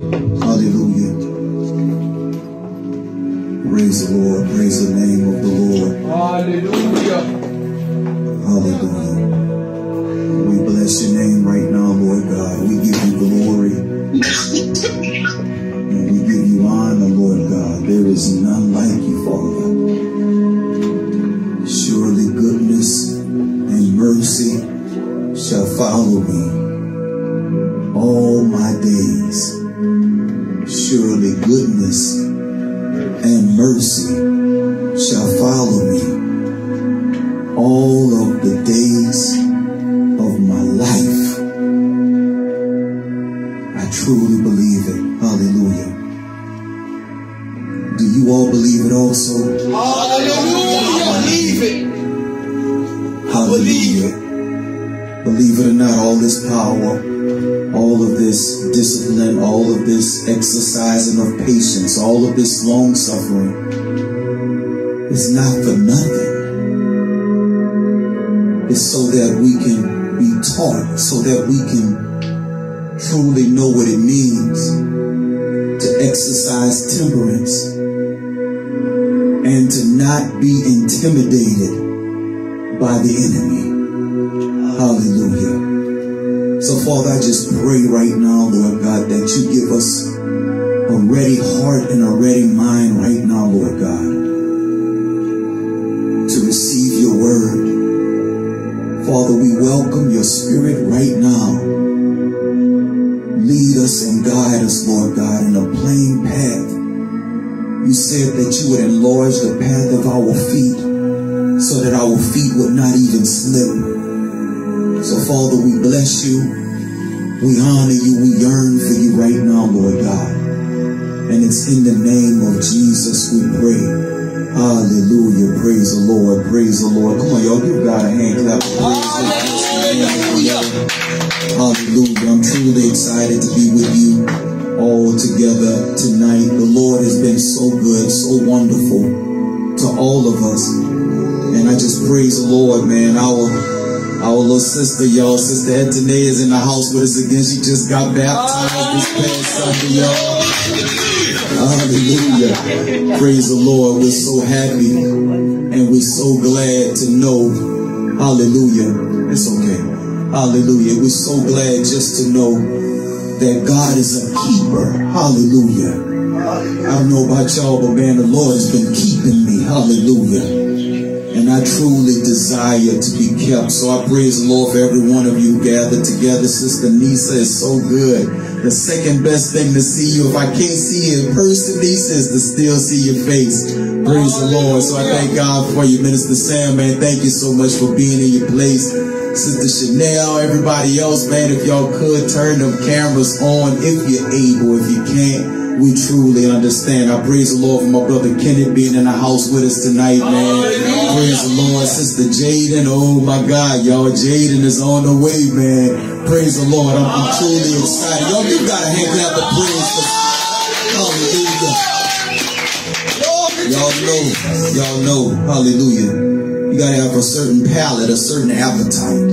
Hallelujah. Praise the Lord. Praise the name of the Lord. Hallelujah. Hallelujah. We bless your name right now, Lord God. We give you glory. And we give you honor, Lord God. There is none like you, Father. Surely goodness and mercy shall follow me mercy shall follow me all of the days of my life. I truly believe it. Hallelujah. Do you all believe it also? Hallelujah. Believe it. Hallelujah. Believe it or not, all this power, all of this discipline, all of this exercising of patience, all of this long suffering is not for nothing. It's so that we can be taught, so that we can truly know what it means to exercise temperance and to not be intimidated by the enemy. Hallelujah. So, Father, I just pray right now, Lord God, that you give us a ready heart and a ready mind right now, Lord God, Father, we welcome your spirit right now. Lead us and guide us, Lord God, in a plain path. You said that you would enlarge the path of our feet so that our feet would not even slip. So, Father, we bless you. We honor you. We yearn for you right now, Lord God. And it's in the name of Jesus we pray. Hallelujah. Praise the Lord. Praise the Lord. Come on, y'all. Give God a hand clap. Hallelujah. Hallelujah. I'm truly excited to be with you all together tonight. The Lord has been so good, so wonderful to all of us. And I just praise the Lord, man. Our our little sister, y'all, Sister Antoinette is in the house with us again. She just got baptized this past Sunday, y'all. Hallelujah. Praise the Lord. We're so happy and we're so glad to know. Hallelujah. It's okay. Hallelujah. We're so glad just to know that God is a keeper. Hallelujah. I don't know about y'all, but man, the Lord has been keeping me. Hallelujah. And I truly desire to be kept. So I praise the Lord for every one of you gathered together. Sister Nisa is so good. The second best thing to see you, if I can't see you in person, Nisa, is to still see your face. Praise the Lord. So I thank God for you, Minister Sam, man. Thank you so much for being in your place. Sister Chanel, everybody else, man, if y'all could turn them cameras on if you're able. If you can't, we truly understand. I praise the Lord for my brother Kenneth being in the house with us tonight, man. Praise the Lord. Sister Jaden, oh my God, y'all, Jaden is on the way, man. Praise the Lord. I'm, I'm truly excited. Y'all give God a hand clap of praise for Hallelujah. Y'all know, y'all know, hallelujah. You gotta have a certain palate, a certain appetite.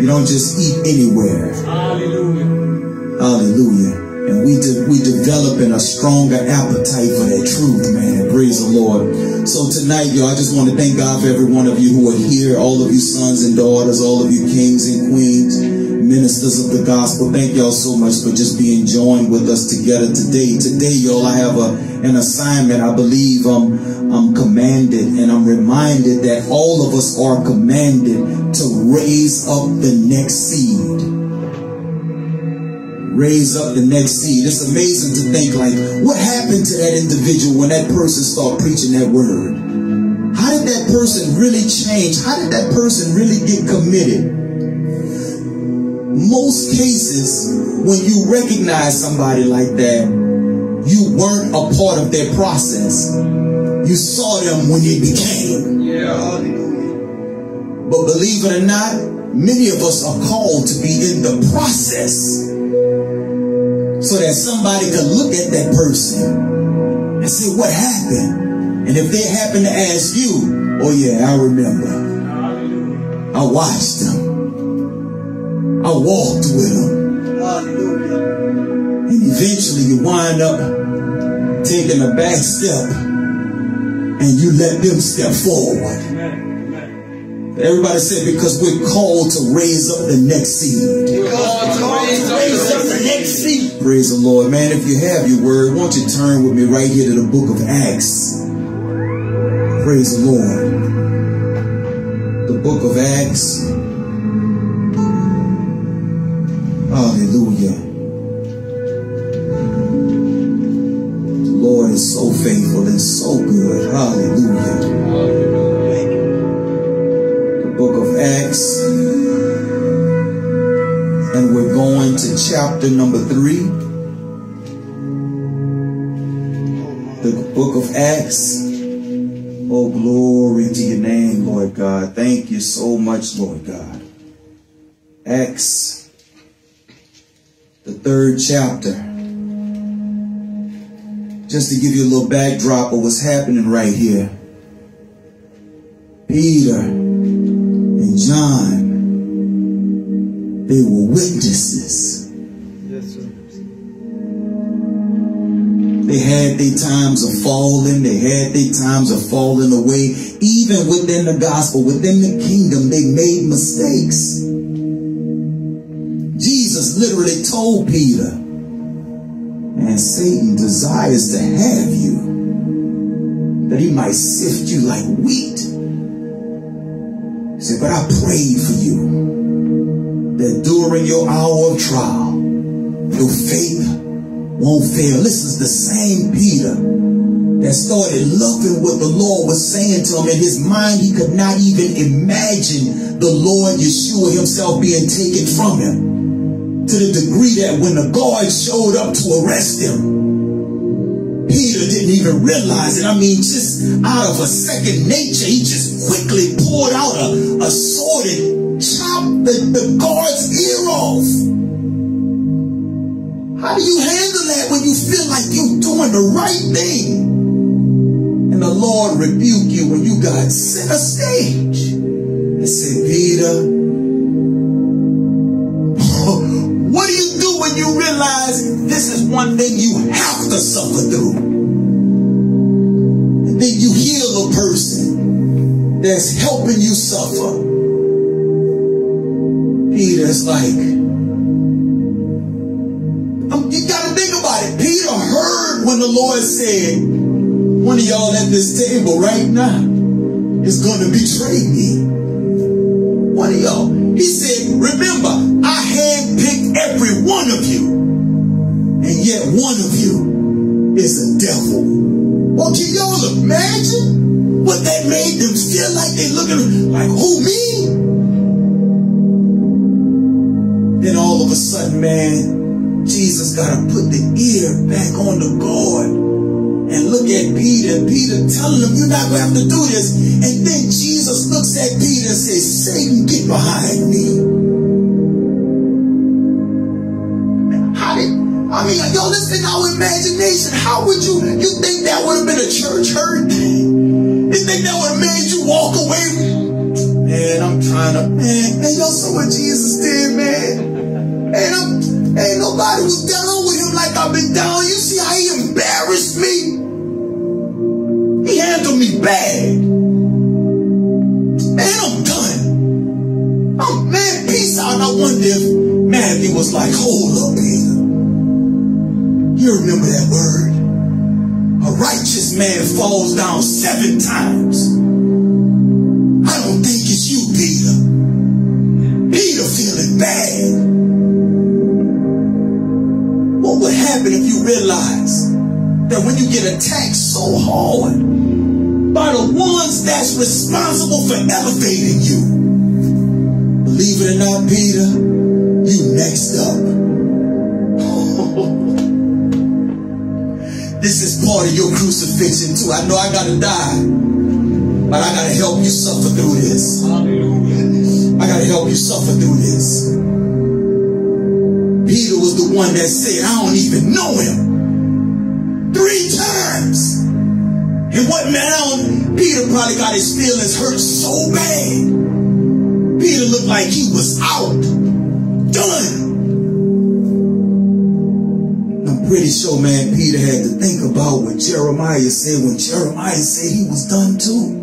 You don't just eat anywhere. Hallelujah. Hallelujah. And we de- we developing a stronger appetite for that truth, man. Praise the Lord. So tonight, y'all, I just want to thank God for every one of you who are here, all of you sons and daughters, all of you kings and queens, ministers of the gospel. Thank y'all so much for just being joined with us together today. Today, y'all, I have a an assignment. I believe um, I'm commanded and I'm reminded that all of us are commanded to raise up the next seed raise up the next seed. It's amazing to think like, what happened to that individual when that person started preaching that word? How did that person really change? How did that person really get committed? Most cases, when you recognize somebody like that, you weren't a part of their process. You saw them when they became. Yeah. But believe it or not, many of us are called to be in the process so that somebody could look at that person and say, What happened? And if they happen to ask you, Oh, yeah, I remember. I watched them, I walked with them, and eventually you wind up taking a back step and you let them step forward. Everybody said because we're called to raise up the next seed. Raise up the next seed. Praise the Lord. Man, if you have your word, won't you turn with me right here to the book of Acts? Praise the Lord. The book of Acts. Hallelujah. The Lord is so faithful and so good. Hallelujah. Acts. And we're going to chapter number three. The book of Acts. Oh, glory to your name, Lord God. Thank you so much, Lord God. Acts, the third chapter. Just to give you a little backdrop of what's happening right here. Peter John, they were witnesses. Yes, sir. They had their times of falling. They had their times of falling away. Even within the gospel, within the kingdom, they made mistakes. Jesus literally told Peter, and Satan desires to have you, that he might sift you like wheat. Said, but I prayed for you, that during your hour of trial, your faith won't fail. This is the same Peter that started loving what the Lord was saying to him. In his mind, he could not even imagine the Lord Yeshua himself being taken from him. To the degree that when the guards showed up to arrest him, Peter didn't even realize it. I mean, just out of a second nature, he just quickly pulled out a, a sword and chopped the, the guard's ear off. How do you handle that when you feel like you're doing the right thing? And the Lord rebuke you when you got set a stage and said, Peter, when you realize this is one thing you have to suffer through? And then you heal a person that's helping you suffer. Peter's like, um, you gotta think about it. Peter heard when the Lord said, one of y'all at this table right now is gonna betray me. One of y'all. He said, remember, every one of you. And yet one of you is a devil. Well, can y'all imagine what that made them feel like? They looking like, who, me? Then all of a sudden, man, Jesus got to put the ear back on the guard and look at Peter. Peter telling him, you're not going to have to do this. And then Jesus looks at Peter and says, Satan, get behind me. I mean, yo, listen in our imagination. How would you, you think that would have been a church hurt? You think that would have made you walk away? Man, I'm trying to, man, man, y'all saw what Jesus did, man. Man, I'm, ain't nobody was down with him like I've been down. You see how he embarrassed me? He handled me bad. Man, I'm done. Oh, man, peace out. And I wonder if Matthew was like, hold up, Peter. You remember that word? A righteous man falls down seven times. I don't think it's you, Peter. Peter feeling bad. What would happen if you realize that when you get attacked so hard by the ones that's responsible for elevating you, believe it or not, Peter, you next up. Part of your crucifixion too. I know I gotta die, but I gotta help you suffer through this. I gotta help you suffer through this. Peter was the one that said, I don't even know him. Three times. And what now? Peter probably got his feelings hurt so bad. Peter looked like he was out. Done. Pretty sure, man, Peter had to think about what Jeremiah said when Jeremiah said he was done too.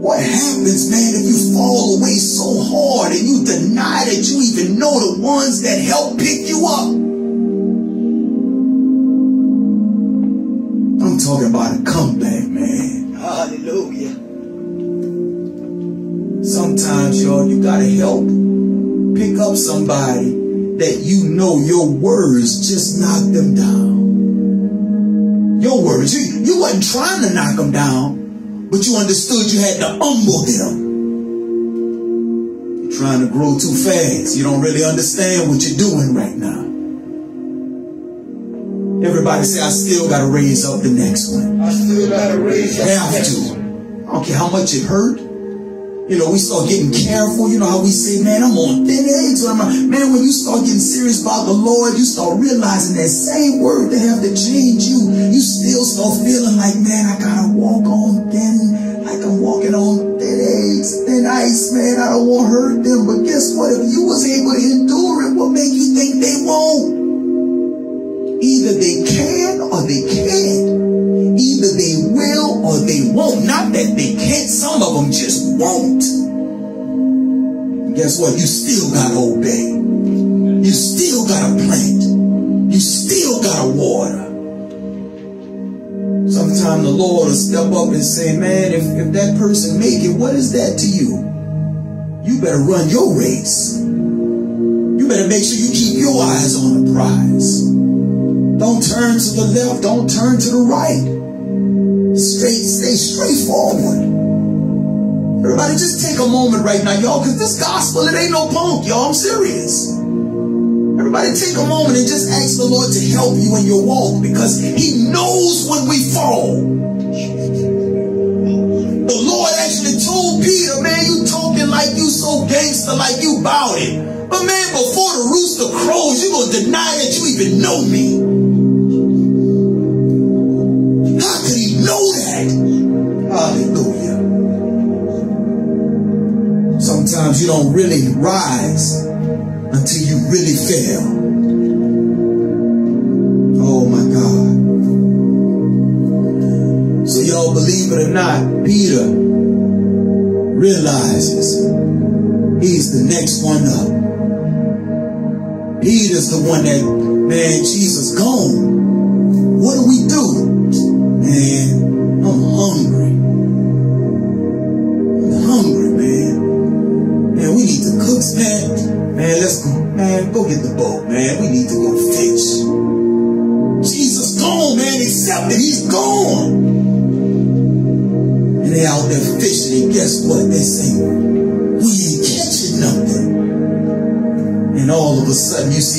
What happens, man, if you fall away so hard and you deny that you even know the ones that help pick you up? I'm talking about a comeback, man. Hallelujah. Sometimes, y'all, you gotta help pick up somebody that you know your words just knocked them down. Your words, you, you wasn't trying to knock them down. But you understood you had to humble them. You're trying to grow too fast. You don't really understand what you're doing right now. Everybody say, I still got to raise up the next one. I still got to raise up. Have to. I don't care how much it hurt. You know, we start getting careful. You know how we say, man, I'm on thin edge. Man, when you start getting serious about the Lord, you start realizing that same word that have to change you, you still start feeling like, man, I gotta walk on thin, like I'm walking on thin eggs, thin ice, man. I don't want to hurt them. But guess what? If you was able to endure it, what make you think they won't? Either they can or they can't. Or they won't. Not that they can't. Some of them just won't. Guess what? You still got to obey. You still got to plant. You still got to water. Sometimes the Lord will step up and say, man, if, if that person make it, what is that to you? You better run your race. You better make sure you keep your eyes on the prize. Don't turn to the left. Don't turn to the right. Straight, stay straightforward. Everybody just take a moment right now, y'all, because this gospel, it ain't no punk, y'all. I'm serious. Everybody take a moment and just ask the Lord to help you in your walk because he knows when we fall. The Lord actually told Peter, man, you talking like you so gangster, like you bout it. But man, before the rooster crows, you gonna deny that you even know me. Sometimes you don't really rise until you really fail. Oh my God. So y'all believe it or not, Peter realizes he's the next one up. Peter's the one that, man, Jesus gone. What do we do?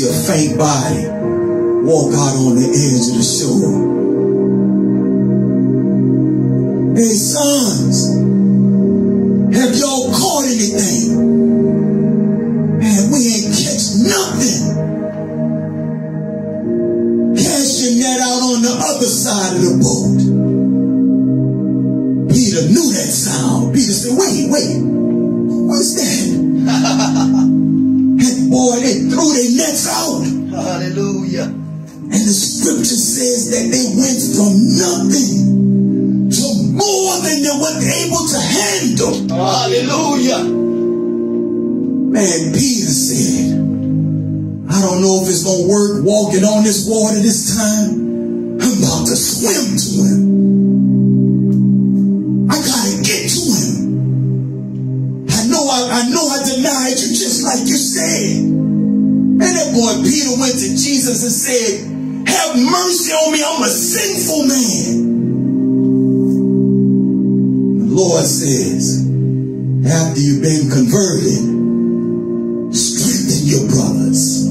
See a faint body walk out on the edge of the shore. Lord says, after you've been converted, strengthen your brothers.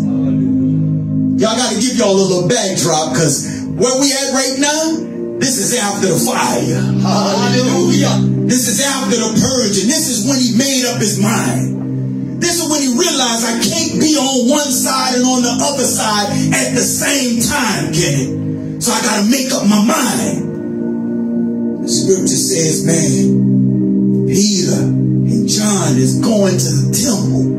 Y'all got to give y'all a little backdrop because where we at right now, this is after the fire. Hallelujah. This is after the purge, and this is when he made up his mind. This is when he realized I can't be on one side and on the other side at the same time, Kenny. So I got to make up my mind. Scripture says, man, Peter and John is going to the temple.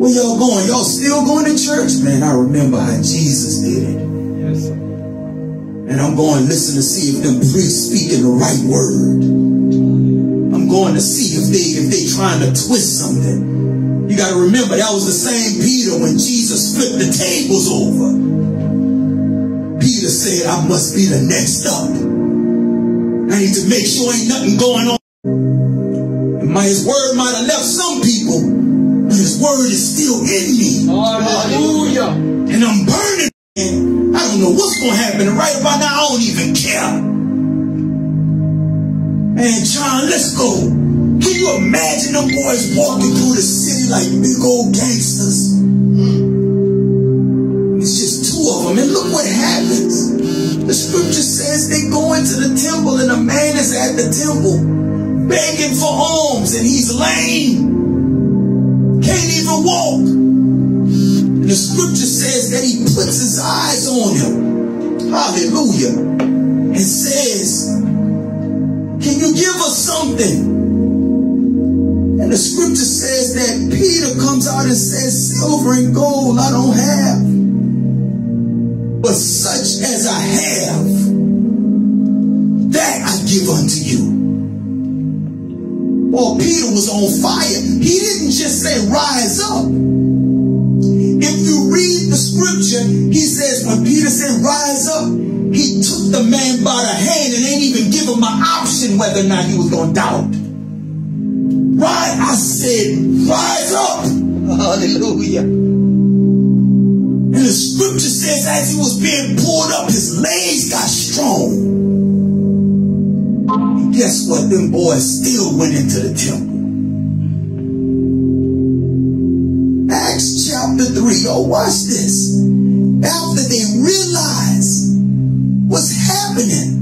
Where y'all going? Y'all still going to church? Man, I remember how Jesus did it. Yes, sir. And I'm going to listen to see if them priests speaking the right word. I'm going to see if they if they trying to twist something. You got to remember that was the same Peter when Jesus flipped the tables over. Peter said, "I must be the next up. I need to make sure ain't nothing going on." And my his word might have left some people, but his word is still in me. Hallelujah. And I'm burning. I don't know what's gonna happen. And right about now, I don't even care. Man, John, let's go. Can you imagine them boys walking through the city like big old gangsters? Scripture says they go into the temple and a man is at the temple begging for alms and he's lame. Can't even walk. And the scripture says that he puts his eyes on him. Hallelujah. And says, Can you give us something? And the scripture says that Peter comes out and says, Silver and gold I don't have. But such as I have, that I give unto you. Well, Peter was on fire. He didn't just say, Rise up. If you read the scripture, he says when Peter said rise up, he took the man by the hand and ain't even give him an option whether or not he was going to doubt. Right? I said, rise up. Hallelujah. And the scripture says as he was being pulled up, his legs got strong. Guess what? Them boys still went into the temple. Acts chapter 3. Oh, watch this. After they realized what's happening,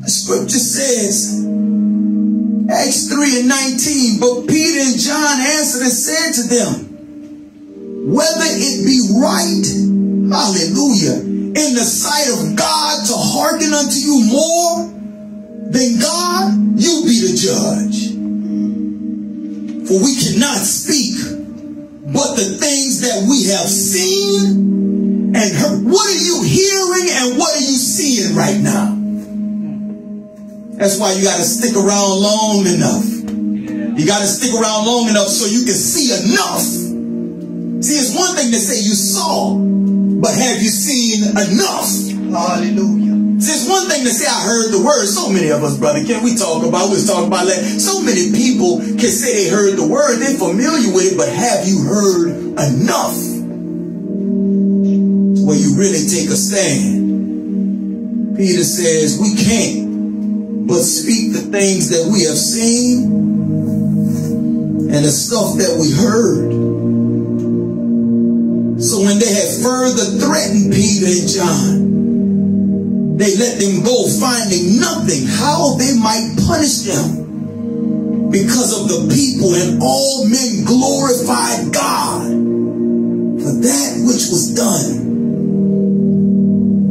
the scripture says, Acts 3 and 19, but Peter and John answered and said to them, whether it be right, hallelujah, in the sight of God to hearken unto you more than God, you be the judge. For we cannot speak but the things that we have seen and heard. What are you hearing and what are you seeing right now? That's why you got to stick around long enough. You got to stick around long enough so you can see enough. See, it's one thing to say you saw, but have you seen enough? Hallelujah. See, it's one thing to say I heard the word. So many of us, brother, can we talk about? We was talking about that. So many people can say they heard the word, they're familiar with it, but have you heard enough? Where you really take a stand. Peter says we can't but speak the things that we have seen and the stuff that we heard. So when they had further threatened Peter and John, they let them go, finding nothing how they might punish them because of the people, and all men glorified God for that which was done.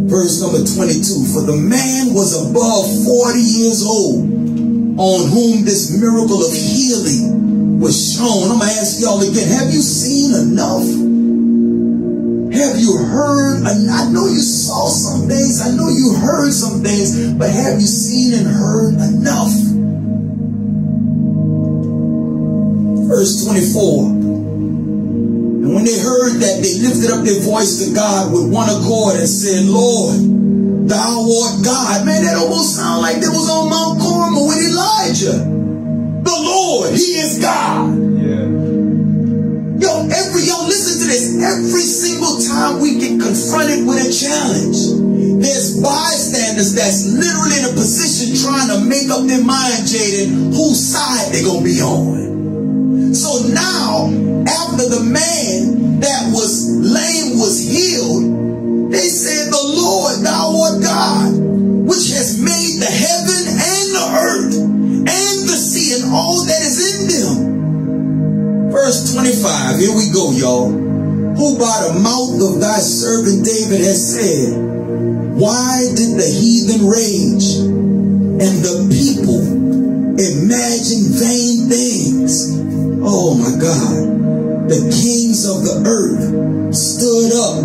Verse number 22 For the man was above 40 years old, on whom this miracle of healing was shown. I'm to ask y'all again have you seen enough? Have you heard? I know you saw some things. I know you heard some things, but have you seen and heard enough? Verse 24. And when they heard that, they lifted up their voice to God with one accord and said, Lord, thou art God. Man, that almost sound like they was on Mount Carmel with Elijah. The Lord, He is God. Every single time we get confronted with a challenge, there's bystanders that's literally in a position trying to make up their mind, Jaden, whose side they're gonna be on. So now, after the man that was lame was healed, they said, The Lord, thou art God, which has made the heaven and the earth and the sea and all that is in them. Verse 25, here we go, y'all. Who by the mouth of thy servant David has said, Why did the heathen rage and the people imagine vain things? Oh my God. The kings of the earth stood up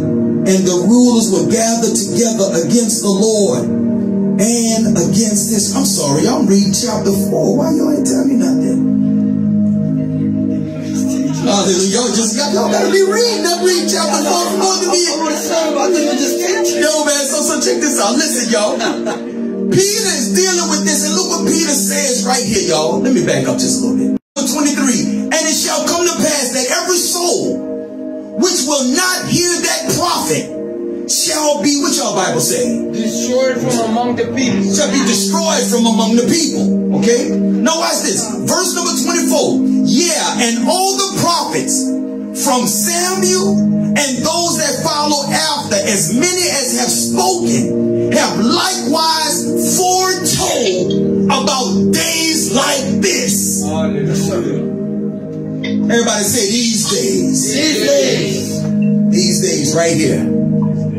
and the rulers were gathered together against the Lord and against this. I'm sorry, I'm reading chapter 4. Why y'all ain't tell me nothing? Hallelujah. Y'all just got, y'all gotta be reading that read chapter 4 for supposed to be. Yo, man, so, so check this out. Listen, y'all. Peter is dealing with this, and look what Peter says right here, y'all. Let me back up just a little bit. 23. And it shall come to pass that every soul which will not hear Bible say? Destroyed from among the people. Shall be destroyed from among the people. Okay? Now watch this. Verse number 24. Yeah, and all the prophets from Samuel and those that follow after, as many as have spoken, have likewise foretold about days like this. Everybody say these days. These days. These days right here.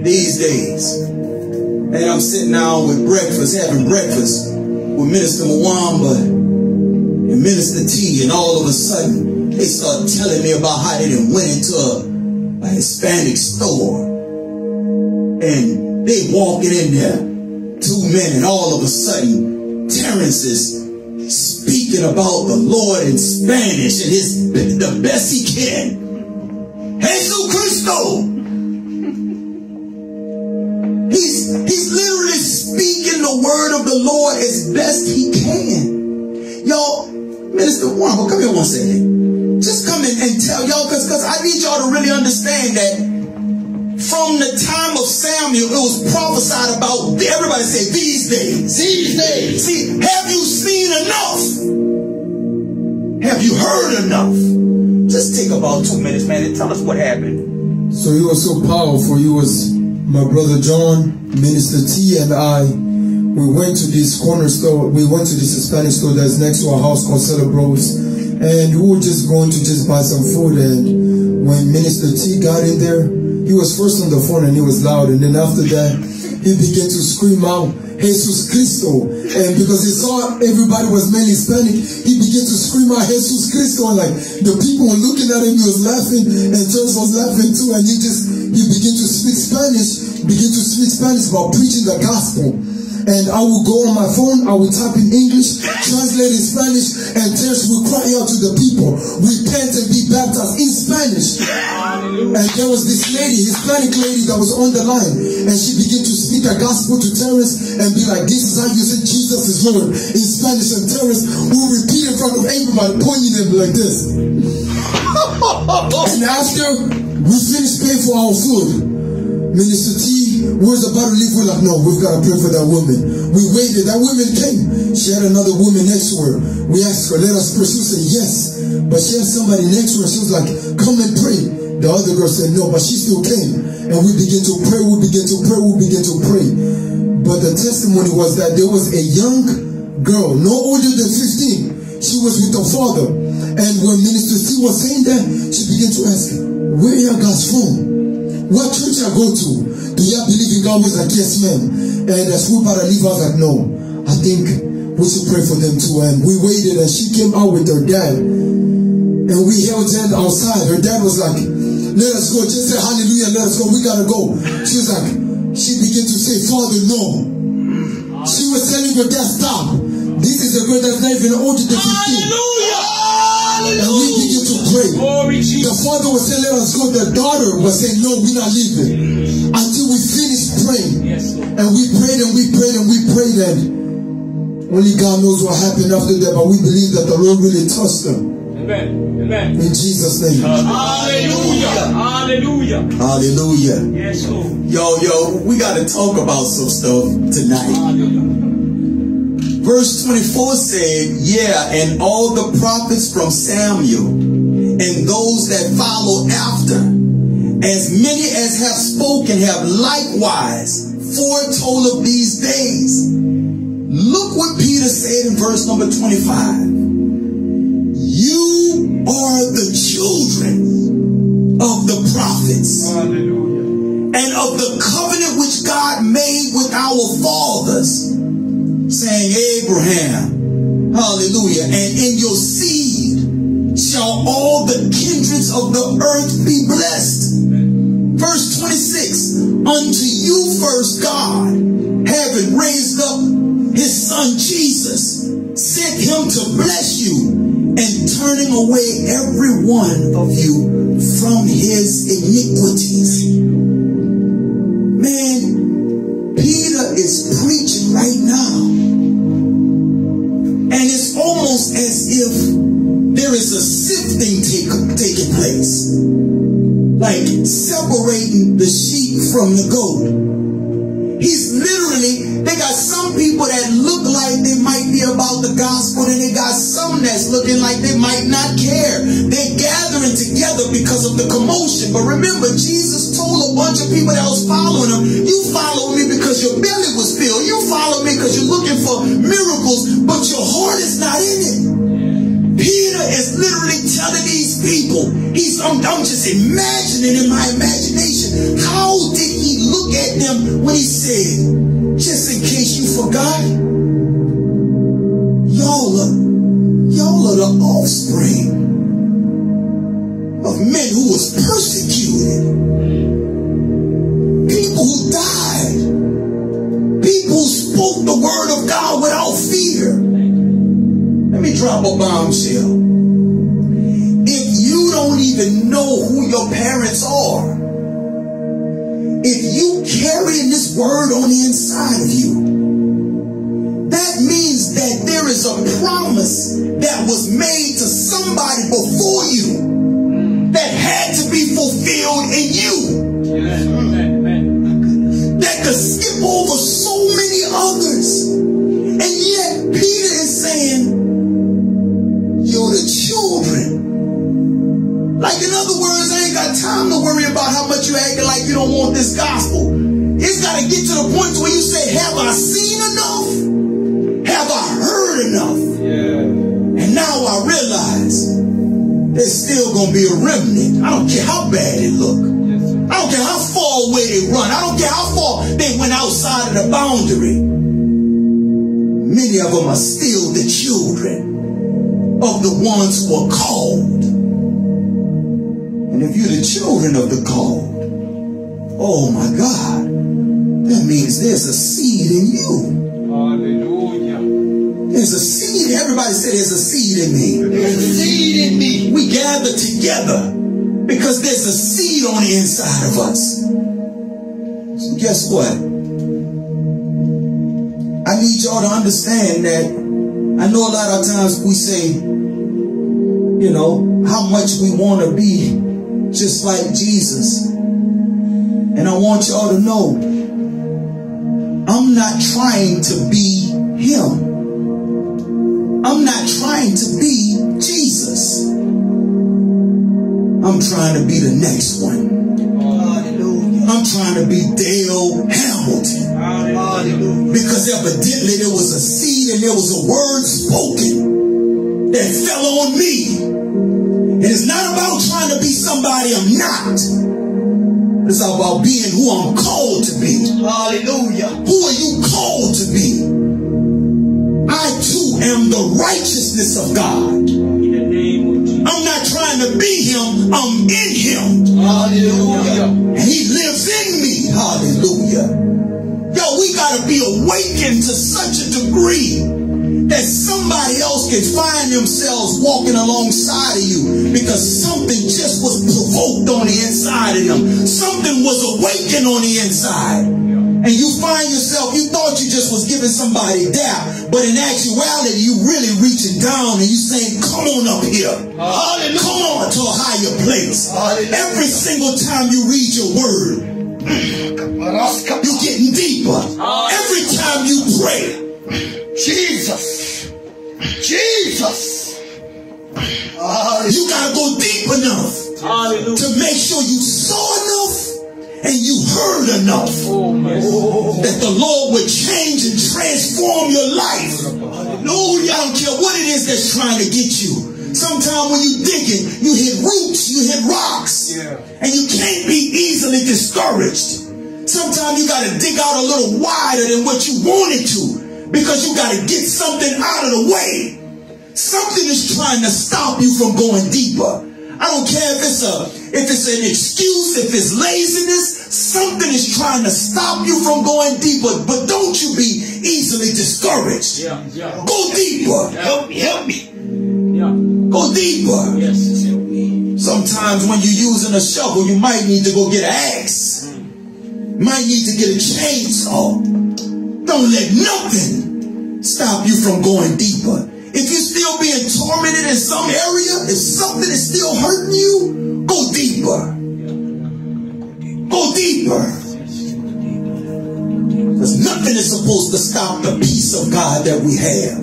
These days. And I'm sitting down with breakfast, having breakfast with Minister Mwamba and Minister T, and all of a sudden they start telling me about how they done went into a, a Hispanic store and they walking in there, two men, and all of a sudden Terrence is speaking about the Lord in Spanish and his the best he can. Jesus Cristo. Of the Lord as best he can. Y'all, Minister Warren, come here one second. Just come in and tell y'all, because because I need y'all to really understand that from the time of Samuel, it was prophesied about, everybody say, these days. These days. See, have you seen enough? Have you heard enough? Just take about two minutes, man, and tell us what happened. So he was so powerful. He was my brother John, Minister T, and I. We went to this corner store. We went to this Hispanic store that's next to our house called Celebros. And we were just going to just buy some food. And when Minister T got in there, he was first on the phone and he was loud. And then after that, he began to scream out, Jesus Cristo. And because he saw everybody was mainly Hispanic, he began to scream out Jesus Cristo. And like the people were looking at him, he was laughing, and Terrence was laughing too. And he just he began to speak Spanish, began to speak Spanish about preaching the gospel. And I will go on my phone, I will type in English, translate in Spanish, and Terrence will cry out to the people, repent and be baptized in Spanish. And there was this lady, Hispanic lady that was on the line, and she began to speak the gospel to Terrence and be like, this is how you say Jesus is Lord in Spanish. And Terrence will repeat in front of everybody, pointing them like this. and after we finished paying for our food, Minister T was about to leave. We're like, no, we've got to pray for that woman. We waited. That woman came. She had another woman next to her. We asked her, let us pray. She said, yes. But she had somebody next to her. She was like, come and pray. The other girl said, no, but she still came. And we began to pray. We began to pray. We began to pray. But the testimony was that there was a young girl, no older than 15. She was with her father. And when Minister C was saying that, she began to ask, where are God's from? What church I go to? Do you believe in God? He's like, yes, ma'am. And the school para leave, I was like, no. I think we should pray for them too. And we waited and she came out with her dad. And we held them outside. Her dad was like, let us go. Just say hallelujah, let us go. We gotta go. She was like, she began to say, Father, no. She was telling her dad, stop. This is a girl that's not even older than 15. And we began to pray. The father was saying, let us go. The daughter was saying, no, we're not leaving. Until we finish praying. And we prayed and we prayed and we prayed and only God knows what happened after that, but we believe that the Lord really touched them. Amen. Amen. In Jesus' name. Hallelujah. Hallelujah. Hallelujah. Yes, Lord. Yo, yo, we got to talk about some stuff tonight. Hallelujah. Verse 24 said, Yeah, and all the prophets from Samuel and those that follow after, as many as have spoken, have likewise foretold of these days. Look what Peter said in verse number 25. You are the children of the prophets Hallelujah. and of the covenant which God made with our fathers, saying, Abraham, hallelujah, and in your seed shall all the kindreds of the earth be blessed. Verse 26 Unto you first God, having raised up his son Jesus, sent him to bless you and turning away every one of you from his iniquities. Take, taking place. Like separating the sheep from the goat. He's literally, they got some people that look like they might be about the gospel, and they got some that's looking like they might not care. They're gathering together because of the commotion. But remember, Jesus told a bunch of people that was following him, You follow me because your belly was filled. You follow me because you're looking for miracles, but your heart is not in it. Peter is literally telling these people, he's I'm, I'm just imagining in my imagination, how did he look at them when he said, just in case you forgot, y'all are y'all are the offspring of men who was persecuted. People who died. People who spoke the word of God without drop a bombshell. If you don't even know who your parents are, if you carrying this word on the inside of you, that means that there is a promise that was made to somebody be a remnant. I don't care how bad it look. I don't care how far away they run. I don't care how far they went outside of the boundary. Many of them are still the children of the ones who are called. And if you're the children of the called, oh my God, that means there's a seed in you. Hallelujah. There's a seed. Everybody said there's a seed in me. There's a seed in me. Gather together because there's a seed on the inside of us. So guess what? I need y'all to understand that I know a lot of times we say, you know, how much we want to be just like Jesus. And I want y'all to know, I'm not trying to be him. I'm not trying to be Jesus. I'm trying to be the next one. I'm trying to be Dale Hamilton. Hallelujah. Because evidently there was a seed and there was a word spoken that fell on me. And it's not about trying to be somebody I'm not. It's about being who I'm called to be. Hallelujah. Who are you called to be? I too am the righteousness of God. I'm not trying to be him, I'm in him. Hallelujah. And he lives in me. Hallelujah. Yo, we got to be awakened to such a degree that somebody else can find themselves walking alongside of you because something just was provoked on the inside of them. Something was awakened on the inside. And you find yourself, you thought you just was giving somebody dap, but in actuality, you really reaching down and you saying, come on up here. Hallelujah. Come on to a higher place. Hallelujah. Every single time you read your word, you're getting deeper. Every time you pray, Jesus. Jesus. You gotta go deep enough Hallelujah. to make sure you saw enough and you heard enough Oh, that the Lord would change and transform your life. Oh, Hallelujah. I don't care what it is that's trying to get you. Sometimes when you digging, you hit roots, you hit rocks, Yeah. and you can't be easily discouraged. Sometimes you got to dig out a little wider than what you wanted to because you got to get something out of the way. something is trying to stop you from going deeper. I don't care if it's a if it's an excuse, if it's laziness, something is trying to stop you from going deeper. But don't you be easily discouraged. Yeah, yeah, Go deeper. Help me, help me. yeah. Go deeper. Yes, help me. Sometimes when you're using a shovel, you might need to go get an axe. Might need to get a chainsaw. Don't let nothing stop you from going deeper. If you're still being tormented in some area, if something is still hurting you, go deeper. Go deeper. Because nothing is supposed to stop the peace of God that we have.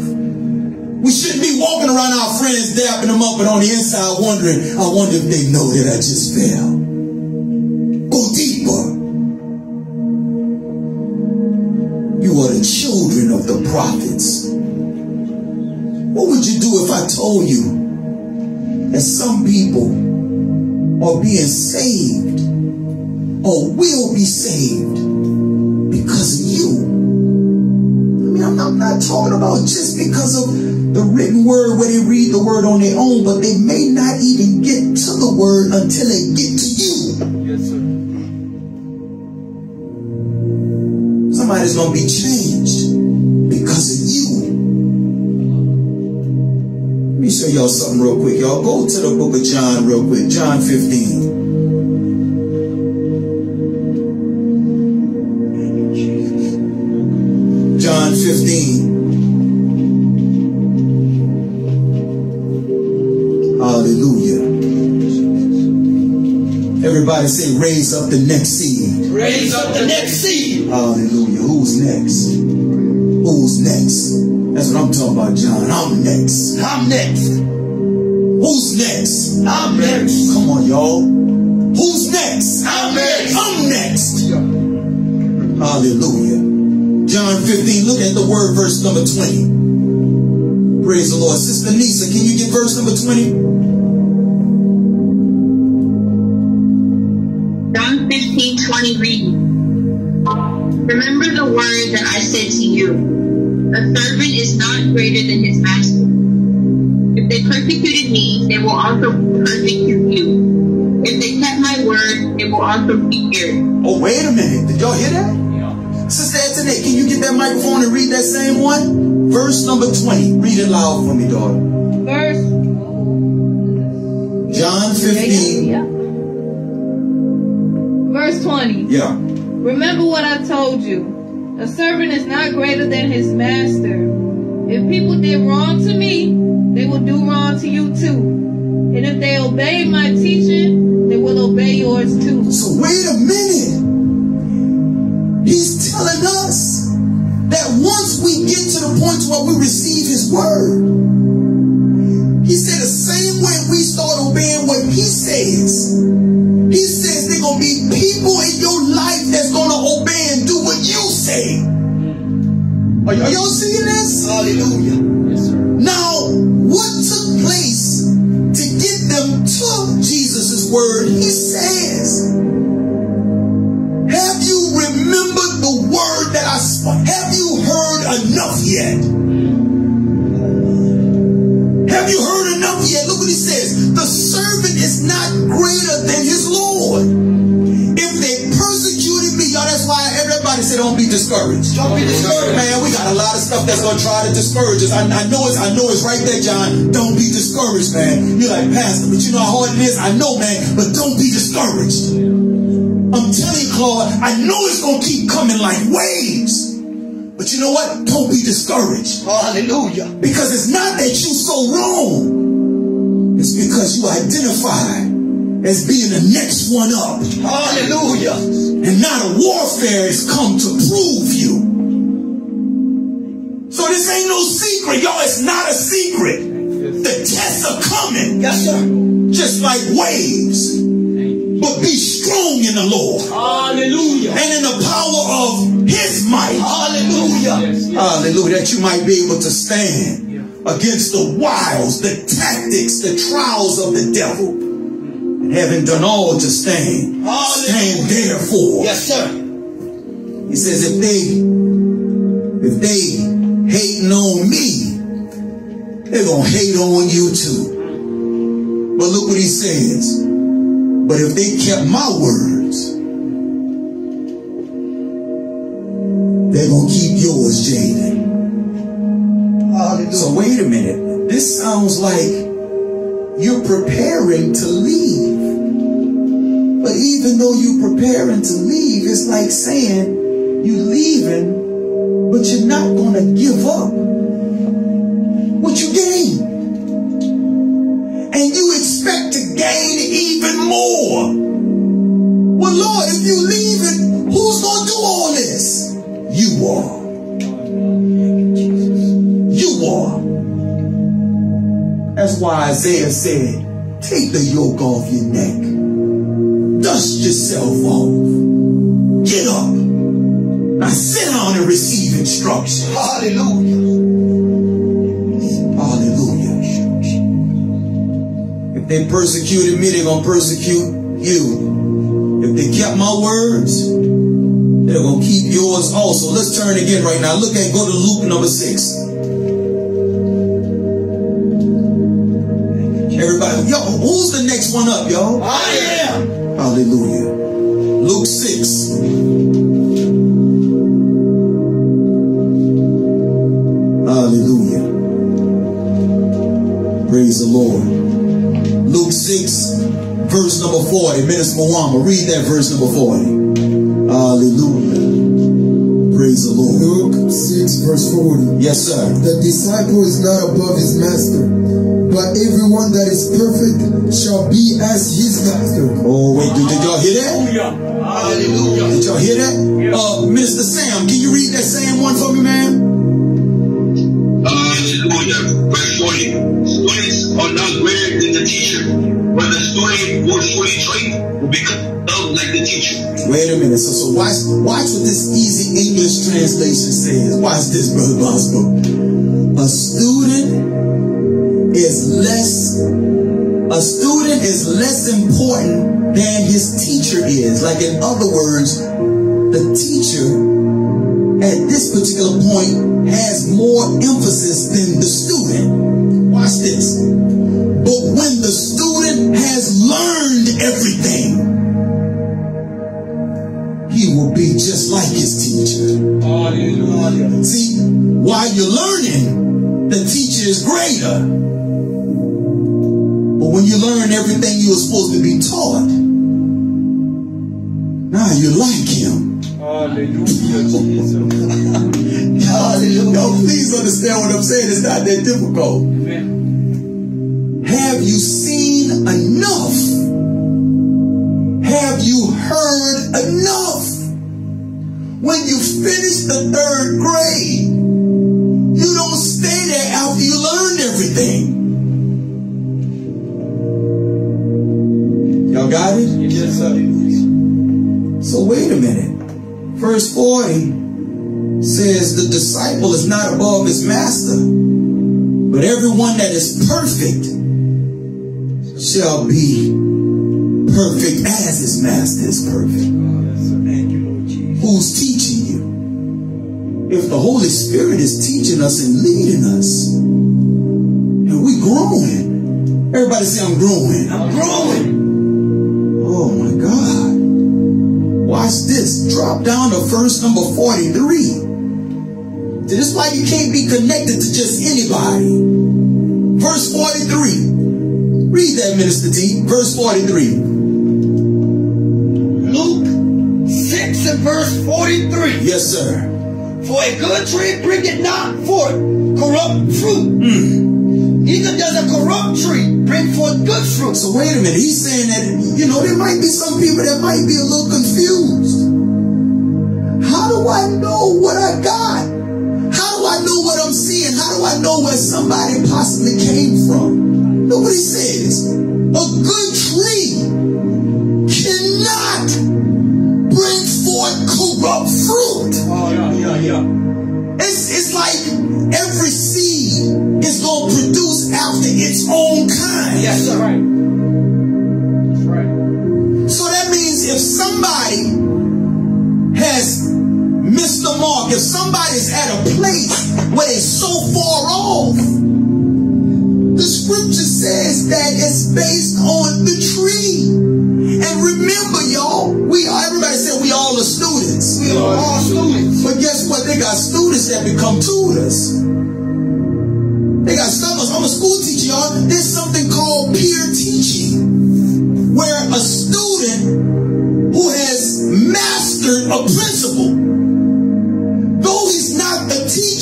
We shouldn't be walking around our friends, dapping them up, and on the inside wondering, I wonder if they know that I just fell. Go deeper. You are the children of the prophets. What would you do if I told you that some people are being saved or will be saved because of you? I mean, I'm, I'm not talking about just because of the written word where they read the word on their own, but they may not even get to the word until they get to you. Yes, sir. Somebody's going to be changed y'all something real quick. Y'all go to the book of John real quick. John 15. John 15. Hallelujah. Everybody say, raise up the next seed. Raise up the next seed. Hallelujah. Who's next? Who's next? That's what I'm talking about, John. I'm next. I'm next. Who's next? I'm next. Come on, y'all. Who's next? I'm next. I'm next. Hallelujah. John 15, look at the word, verse number 20. Praise the Lord. Sister Nisa, can you get verse number 20? John 15, 20 reads, Remember the word that I said to you. A servant is not greater than his master. If they persecuted me, they will also persecute you. If they kept my word, they will also keep yours. Oh, wait a minute. Did y'all hear that? Yeah. Sister Antoinette, can you get that microphone and read that same one? Verse number 20. Read it loud for me, daughter. Verse John 15. yeah. Verse 20. Yeah. Remember what I told you. A servant is not greater than his master. If people did wrong to me, they will do wrong to you too. And if they obey my teaching, they will obey yours too. So wait a minute. He's telling us that once we get to the point where we receive his word, gonna try to discourage us. I, I know it's I know it's right there, John. Don't be discouraged, man. You're like, Pastor, but you know how hard it is? I know, man, but don't be discouraged. I'm telling you, Claude, I know it's gonna keep coming like waves. But you know what? Don't be discouraged. Hallelujah. Because it's not that you're so wrong. It's because you identify as being the next one up. Hallelujah. And not a warfare has come to prove you. So this ain't no secret, y'all. It's not a secret. The tests are coming, Yes, sir. just like waves. But be strong in the Lord Hallelujah. and in the power of His might. Hallelujah. Yes, yes. Hallelujah. That you might be able to stand against the wiles, the tactics, the trials of the devil. And having done all to stand, stand therefore. Yes, sir. He says, if they, if they hating on me, they're going to hate on you too. But look what he says. But if they kept my words, they're going to keep yours, Jaden. So wait a minute. This sounds like you're preparing to leave. But even though you're preparing to leave, it's like saying you're leaving, but you're not going to give up what you gain. And you expect to gain even more. Well, Lord, if you leave it, who's going to do all this? You are. You are. That's why Isaiah said, take the yoke off your neck. Dust yourself off. Get up. Now sit down and receive instruction. Hallelujah. Hallelujah. If they persecuted me, they're going to persecute you. If they kept my words, they're going to keep yours also. Let's turn again right now. Look at, go to Luke number six. Everybody, yo, who's the next one up, yo? I am. Hallelujah. Luke 6. Lord. Luke 6, verse number 40. Minister Muhammad, read that verse number 40. Hallelujah. Praise the Lord. Luke 6, verse 40. Yes, sir. The disciple is not above his master, but everyone that is perfect shall be as his master. Oh, wait, did, did y'all hear that? Hallelujah. Did y'all hear that? Uh, Minister Sam, can you read that same one for me, man? Hallelujah. Verse 40. Students are not greater than the teacher, but the student who is fully trained will become like the teacher. Wait a minute. So, so watch, watch what this easy English translation says. Watch this, brother Bosco. A student is less. A student is less important than his teacher is. Like in other words, the teacher at this particular point has more emphasis than the student. Watch this. But when the student has learned everything, he will be just like his teacher. Hallelujah. See, while you're learning, the teacher is greater. But when you learn everything you were supposed to be taught, now you like him. Hallelujah, Jesus. Hallelujah. Please understand what I'm saying. It's not that difficult. Amen. Have you seen enough? Have you heard enough? When you finish the third grade, you don't stay there after you learned everything. Y'all got it? Yes, sir. So wait a minute. Verse 40 says the disciple is not above his master, but everyone that is perfect shall be perfect as his master is perfect. Thank you, Lord Jesus. Who's teaching you? If the Holy Spirit is teaching us and leading us, and we growing. Everybody say I'm growing. I'm growing. Oh my God. Watch this. Drop down to verse number 43. This is why you can't be connected to just anybody. Verse 43. Read that, Minister T. Verse 43. Luke 6 and verse 43. Yes, sir. For a good tree bringeth not forth corrupt fruit. Mm. Neither does a corrupt tree bring forth good fruit. So wait a minute. He's saying that, you know, there might be some people that might be a little confused. How do I know what I got? Do I know what I'm seeing? How do I know where somebody possibly came from? He says. A good tree cannot bring forth corrupt fruit. Hallelujah. Mark, if somebody's at a place where they're so far off, the scripture says that it's based on the tree. And remember, y'all, we everybody said we all are students. We are all students. But guess what? They got students that become tutors. They got some. I'm a school teacher, y'all. There's something called peer teaching, where a student who has mastered a principle,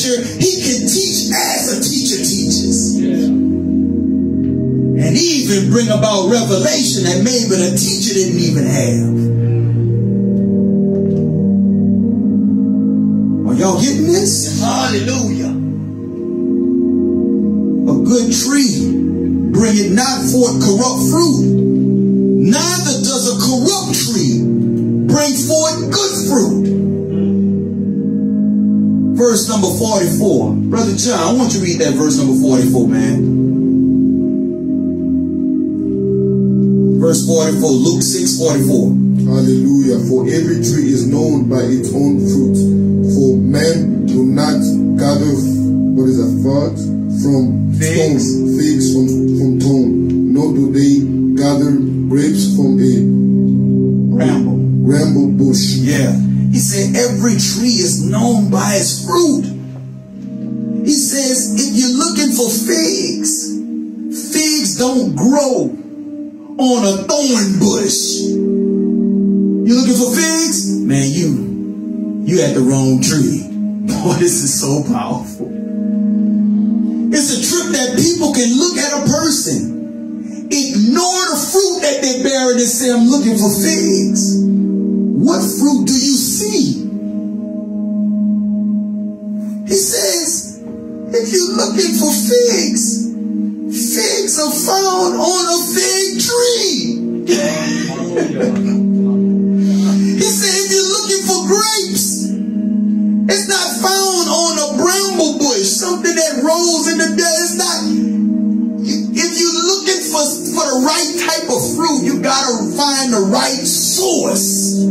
teacher, he can teach as a teacher teaches. And even bring about revelation that maybe the teacher didn't even have. Are y'all getting this? Hallelujah. A good tree bringeth not forth corrupt fruit, neither does a corrupt tree bring forth good fruit. Verse number 44. Brother John, I want you to read that verse number 44, man. Verse 44, Luke 6 44. Hallelujah. For every tree is known by its own fruit. For men do not gather, what is that, fig from Figs. stone, figs from, from thorn, nor do they gather grapes from a Ramble. ramble bush. Yeah. He said every tree is known by its fruit. He says if you're looking for figs, figs don't grow on a thorn bush. You're looking for figs? Man, you you at the wrong tree. Boy, this is so powerful. It's a trick that people can look at a person, ignore the fruit that they bear, and say, I'm looking for figs. What fruit do you see? He says, if you're looking for figs, figs are found on a fig tree. He said, if you're looking for grapes, it's not found on a bramble bush, something that rolls in the dirt. It's not. If you're looking for, for the right type of fruit, you gotta find the right source.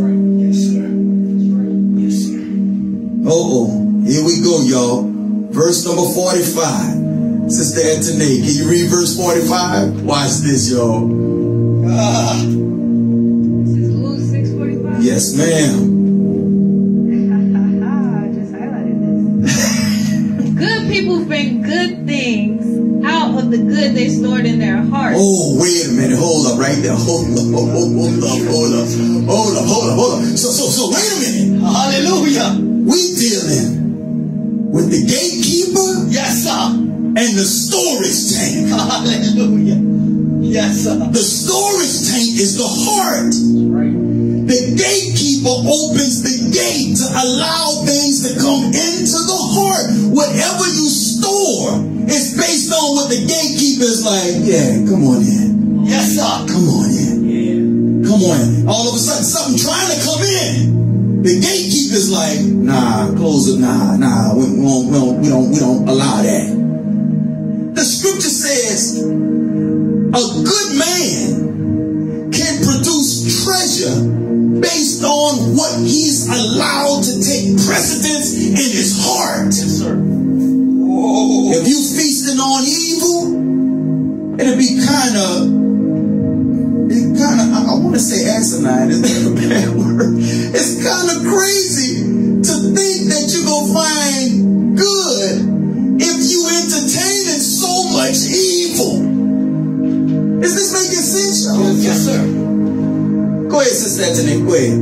Uh-oh. Here we go, y'all. Verse number 45. Sister Anthony, can you read verse 45? Watch this, y'all. Ah, This is Luke 645. Yes, ma'am. I just highlighted this. good people bring good things out of the good they stored in their hearts. Oh, wait a minute. Hold up right there. Hold up, hold up, hold up, hold up. Hold up, hold up, hold up. So, so, so, wait a minute. hallelujah. We dealing with the gatekeeper Yes, sir. and the storage tank. Hallelujah. Yes, sir. The storage tank is the heart. The gatekeeper opens the gate to allow things to come into the heart. Whatever you store is based on what the gatekeeper is like. Yeah, come on in. Yes, sir. Come on in. Come on. in. All of a sudden, something trying to come in. The gatekeeper's like, nah, close it. Nah, nah, we, we, don't, we, don't, we don't, we don't allow that. The scripture says, a good man can produce treasure based on what he's allowed to take precedence in his heart. Yes, sir. If you feasting on evil, it'll be kind of, it kind of, I, I want to say asinine, is that a bad word? It's kind of crazy to think that you're going to find good if you entertaining so much evil. Is this making sense, y'all? yes, sir. Go ahead, Sister Anthony, go ahead.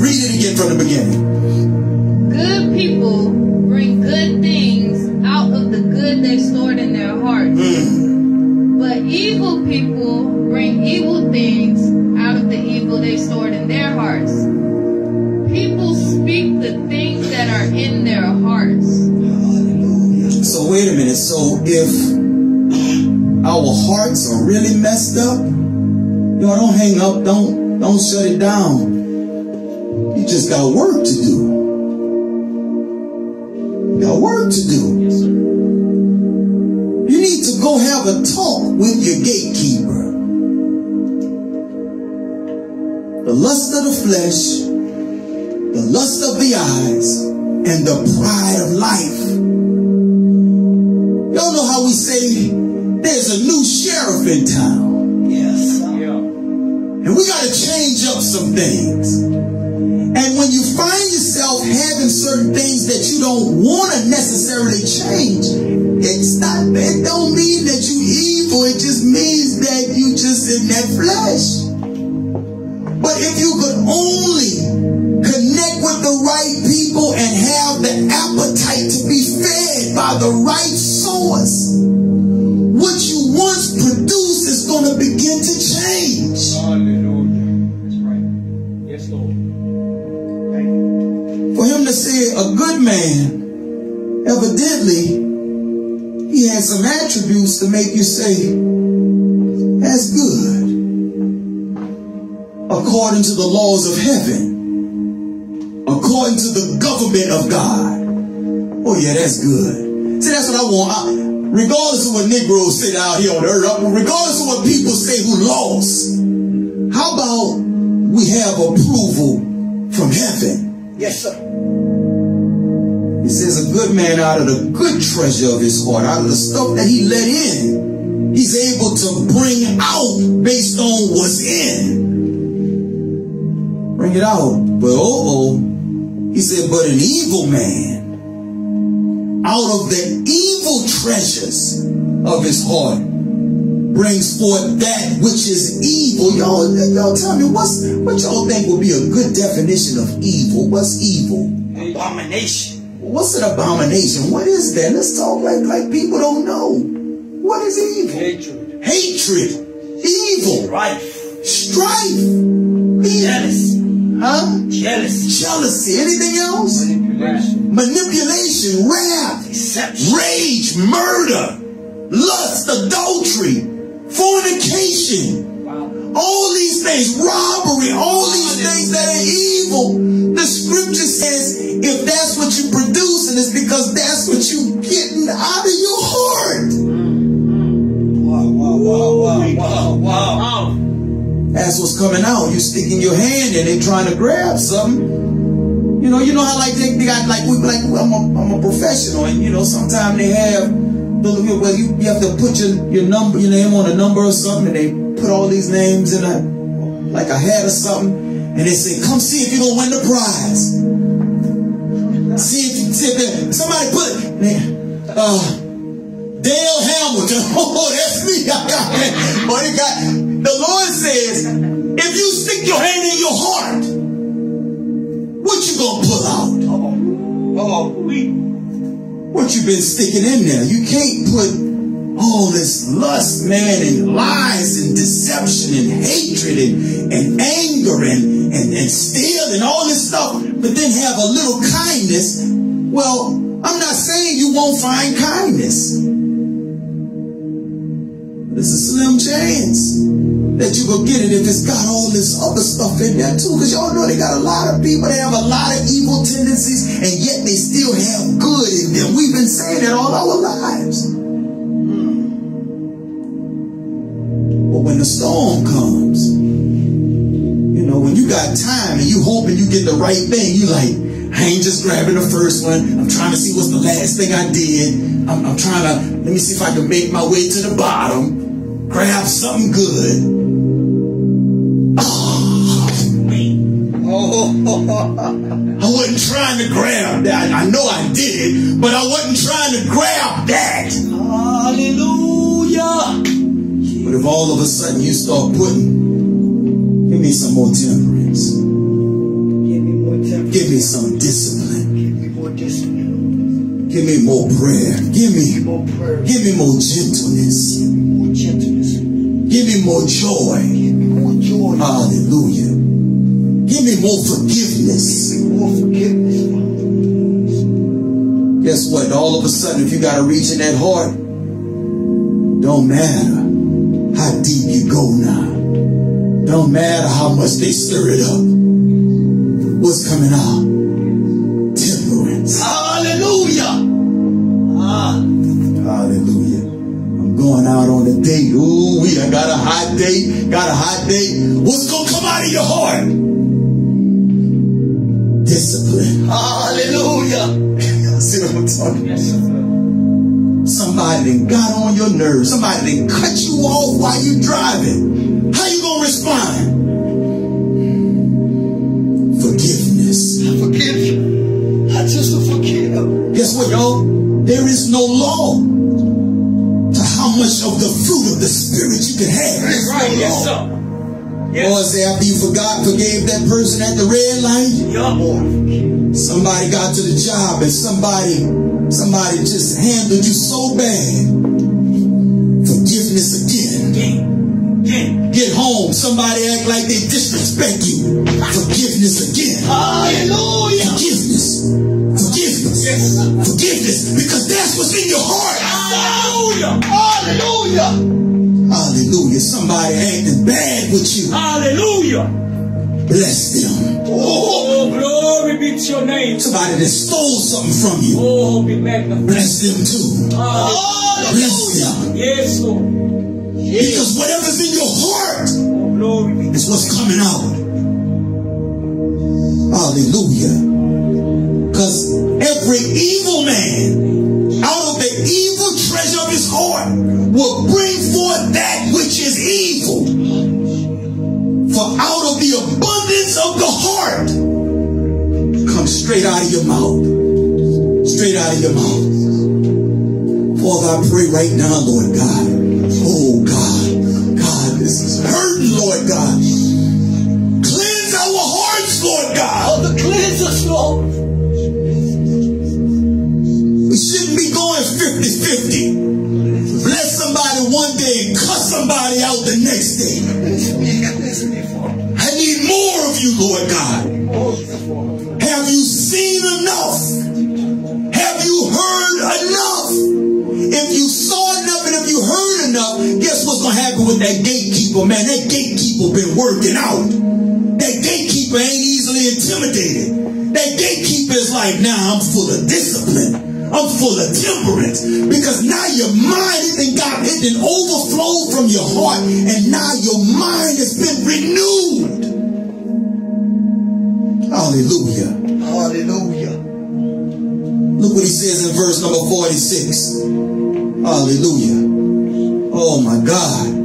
Read it again from the beginning. Good people hearts are really messed up, y'all don't hang up. Don't don't shut it down. You just got work to do. You got work to do. Yes, sir. You need to go have a talk with your gatekeeper. The lust of the flesh, the lust of the eyes, and the pride of life. Y'all know how we say there's a new tariff in town. Yes. Yeah. And we got to change up some things. And when you find yourself having certain things that you don't want to necessarily change, it's not, to make you say, that's good. According to the laws of heaven, according to the government of God. Oh yeah, that's good. See, that's what I want. I, regardless of what Negroes say out here on earth, regardless of what people say who lost, how about we have approval from heaven? Yes, sir. He says, a good man out of the good treasure of his heart, out of the stuff that he let in, he's able to bring out based on what's in. Bring it out. But oh, oh, he said, but an evil man, out of the evil treasures of his heart, brings forth that which is evil. Y'all, y'all tell me what's what y'all think would be a good definition of evil? What's evil? Abomination. What's an abomination? What is that? Let's talk like like people don't know. What is evil? Hatred. Hatred, evil, Strife. strife, Jealousy. huh? Jealousy. Jealousy. Anything else? Manipulation. Manipulation, wrath, Deception. rage, murder, lust, adultery, fornication. All these things, robbery, all these things that are evil. The scripture says if that's what you producing, it's because that's what you're getting out of your heart. Wow, wow, wow, wow, wow, wow. Oh. That's what's coming out. You're sticking your hand in, they trying to grab something. You know, you know how like they, they got like we like I'm a, I'm a professional, and you know sometimes they have the well you, you have to put your your number your name on a number or something, and they put all these names in a like a hat or something, and they say, "Come see if you're gonna win the prize." See if, see if they- somebody put man, uh Dale Hamilton. Oh, that's me. I got it. But it got the Lord says, if you stick your hand in your heart, what you gonna pull out? Oh, we. What you been sticking in there? You can't put all this lust, man, and lies and deception and hatred and, and anger and, and, and steal and all this stuff, but then have a little kindness. Well, I'm not saying you won't find kindness. There's a slim chance that you will get it if it's got all this other stuff in there too. Because y'all know they got a lot of people that have a lot of evil tendencies and yet they still have good in them. We've been saying that all our lives. But when the storm comes, you know, when you got time and you hoping you get the right thing, you like, I ain't just grabbing the first one. I'm trying to see what's the last thing I did. I'm, I'm trying to, let me see if I can make my way to the bottom. Grab something good. Oh, I wasn't trying to grab that. I know I did but I wasn't trying to grab that. hallelujah. But if all of a sudden you start putting, give me some more temperance, Give me more temperance. give me some discipline, Give me more discipline. give me more prayer, give me, More prayer. give me more gentleness, Give me more gentleness. give me more joy. Give me more joy. Hallelujah. Give me more forgiveness. Give me more forgiveness. Guess what? All of a sudden, if you got a reach in that heart, don't matter how deep you go now. Don't matter how much they stir it up. What's coming out? Temperance. Hallelujah. Ah, Hallelujah. I'm going out on a date. Ooh, we I got a hot date. Got a hot date. What's gonna come out of your heart? Discipline. hallelujah. See what I'm talking Yes, sir. Somebody that got on your nerves, somebody that cut you off while you driving. How you gonna respond? Forgiveness. I forgive you. I just to forgive. Guess what, y'all? There is no law to how much of the fruit of the spirit you can have. There's Right, no yes, sir. Or say after you forgot, forgave that person at the red light, Yeah, boy. Somebody got to the job and somebody, somebody just handled you so bad. Forgiveness again. Get home, somebody act like they disrespect you. Forgiveness again. Hallelujah. Forgiveness. Forgiveness. Yes. Forgiveness. Because that's what's in your heart. Hallelujah. Hallelujah. Hallelujah. Somebody acting bad with you. Hallelujah. Bless them. Oh, Oh, glory be to your name. Somebody that stole something from you. Oh, be magnified. Bless them too. Hallelujah. Bless them. Yes, Lord. Because whatever's in your heart Oh, glory be is what's coming out. Hallelujah. Because every evil man out of the evil treasure of his heart will bring forth that which is evil. For out of the abundance of the heart comes straight out of your mouth. Straight out of your mouth. Father, I pray right now, Lord God. Oh God. God, this is hurting, Lord God. Cleanse our hearts, Lord God. Oh, the cleanse us, Lord. We shouldn't be going 50-50. Bless somebody one day and cuss somebody out the next day. I need more of you, Lord God. That gatekeeper, man? That gatekeeper been working out. That gatekeeper ain't easily intimidated. That gatekeeper is like, nah, I'm full of discipline. I'm full of temperance. Because now your mind has got it done overflowed from your heart, and now your mind has been renewed. Hallelujah. Hallelujah. Look what he says in verse number 46. Hallelujah. Oh my God.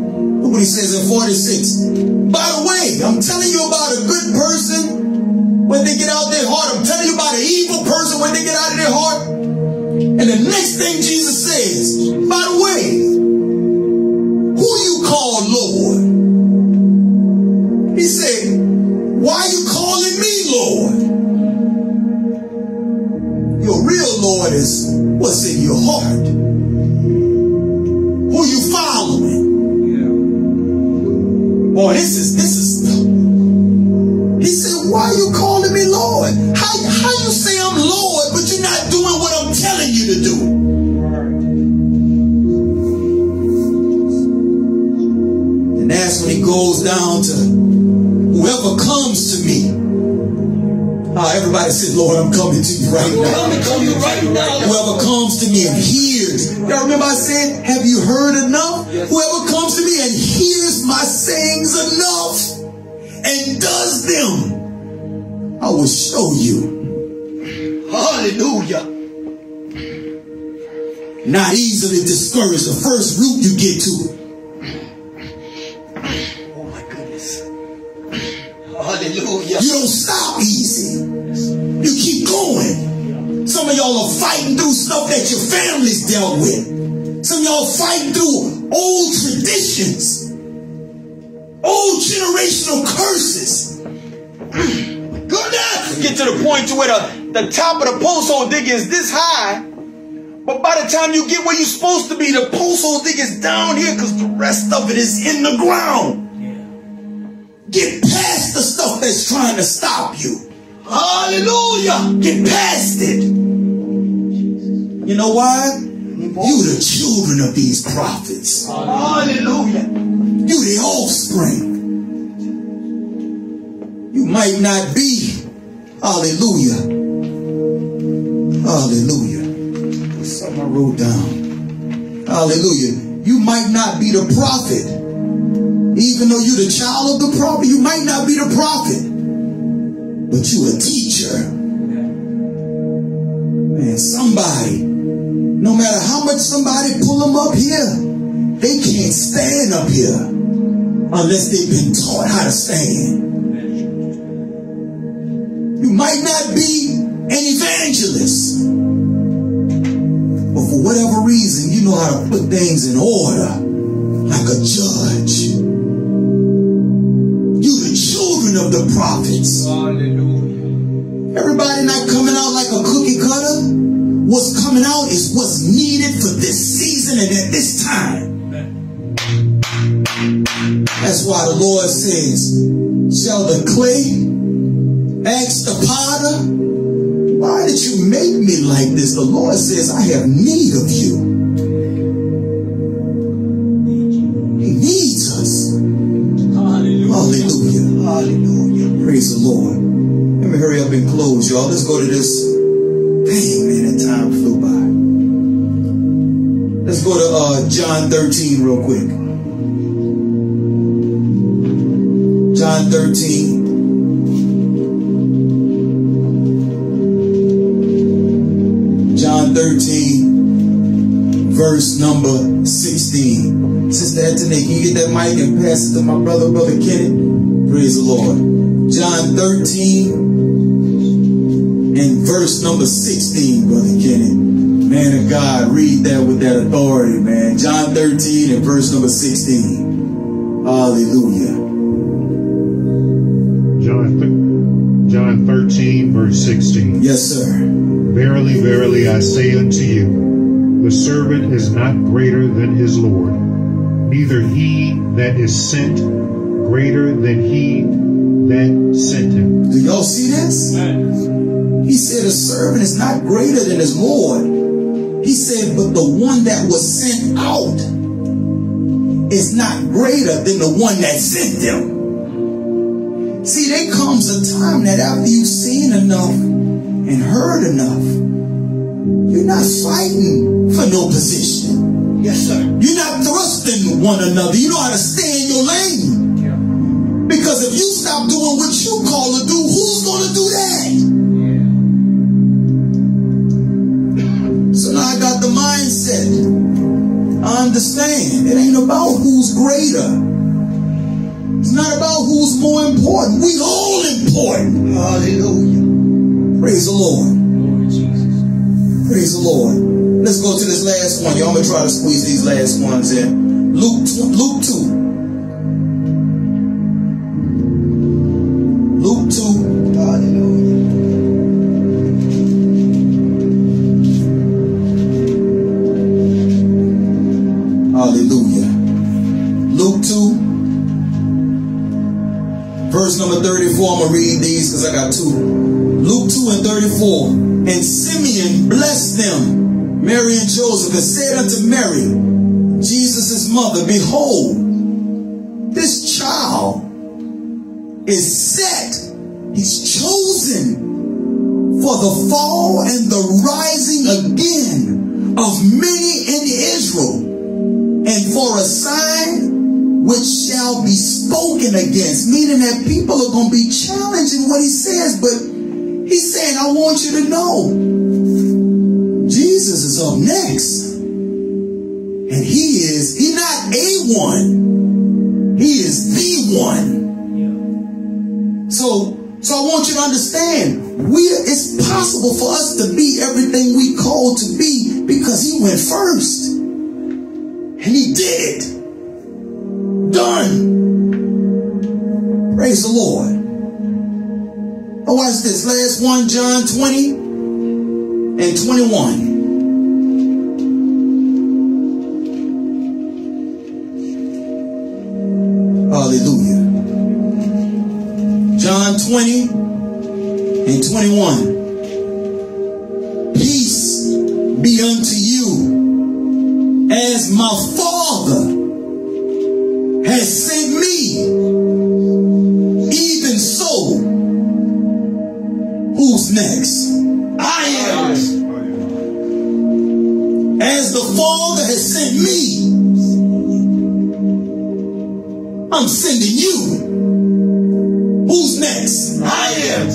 What he says in 46. By the way, I'm telling you about a good person when they get out their heart. I'm telling you about an evil person when they get out of their heart. And the next thing Jesus Whoever comes to me and hears. Y'all remember I said, have you heard enough? Whoever comes to me and hears my sayings enough and does them, I will show you. Hallelujah. Not easily discouraged. The first route you get to. Oh my goodness. Hallelujah. You don't stop easy. You keep going. Some of y'all are fighting through stuff that your families dealt with. Some of y'all fighting through old traditions, old generational curses. Goodness. Get to the point to where the, the top of the post hole dig is this high. But by the time you get where you're supposed to be, the post hole dig is down here because the rest of it is in the ground. Get past the stuff that's trying to stop you. Hallelujah. Get past it. You know why? You the children of these prophets. Hallelujah. You the offspring. You might not be. Hallelujah. Hallelujah. That's something I wrote down. Hallelujah. You might not be the prophet. Even though you're the child of the prophet, you might not be the prophet. But you a teacher. Man, somebody, no matter how much somebody pull them up here, they can't stand up here unless they've been taught how to stand. You might not be an evangelist, but for whatever reason, you know how to put things in order like a judge. You the children of the prophets. Hallelujah. Everybody not coming out like a cookie cutter. What's coming out is what's needed for this season and at this time. That's why the Lord says, Shall the clay ask the potter, Why did you make me like this? The Lord says, I have need of you. He needs us. Hallelujah. Hallelujah. Hallelujah. Praise the Lord. Let me hurry up and close, y'all. Let's go to this. Dang, man, go to uh, John 13 real quick. John 13. John 13, verse number 16. Sister Anthony, can you get that mic and pass it to my brother, Brother Kenneth? Praise the Lord. John 13 and verse number 16, Brother Kenneth. Man of God, read that with that authority, man. John 13 and verse number 16. Hallelujah. John, th- John 13, verse 16. Yes, sir. Verily, verily, I say unto you, the servant is not greater than his Lord, neither he that is sent greater than he that sent him. Do y'all see this? He said a servant is not greater than his Lord. He said, but the one that was sent out is not greater than the one that sent them. See, there comes a time that after you've seen enough and heard enough, you're not fighting for no position. Yes, sir. You're not thrusting one another. You know how to stay in your lane. Yeah. Because if you stop doing what you call to do, who's greater. It's not about who's more important. We all important. Hallelujah. Praise the Lord. Praise the Lord. Let's go to this last one. Y'all gonna try to squeeze these last ones in. Luke, Luke 2. Mary, Jesus' mother, Behold, this child is set, he's chosen for the fall and the rising again of many in Israel, and for a sign which shall be spoken against, meaning that people are going to be challenging what he says, but he's saying, I want you to know Jesus is up next. One, he is the one. So, so I want you to understand, we it's possible for us to be everything we called to be because he went first. And he did. Done. Praise the Lord. Oh, watch this. Last one, John 20 and 21. Hallelujah. John 20 and 21. Peace be unto you as my Father has sent me. Even so, who's next? I'm sending you. Who's next? I am.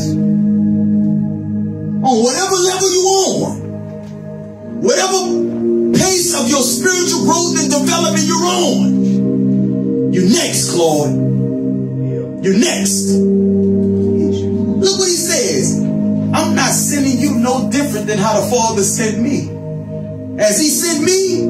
On whatever level you on, whatever pace of your spiritual growth and development you're on. You're next, Claude. You're next. Look what he says. I'm not sending you no different than how the Father sent me. As he sent me,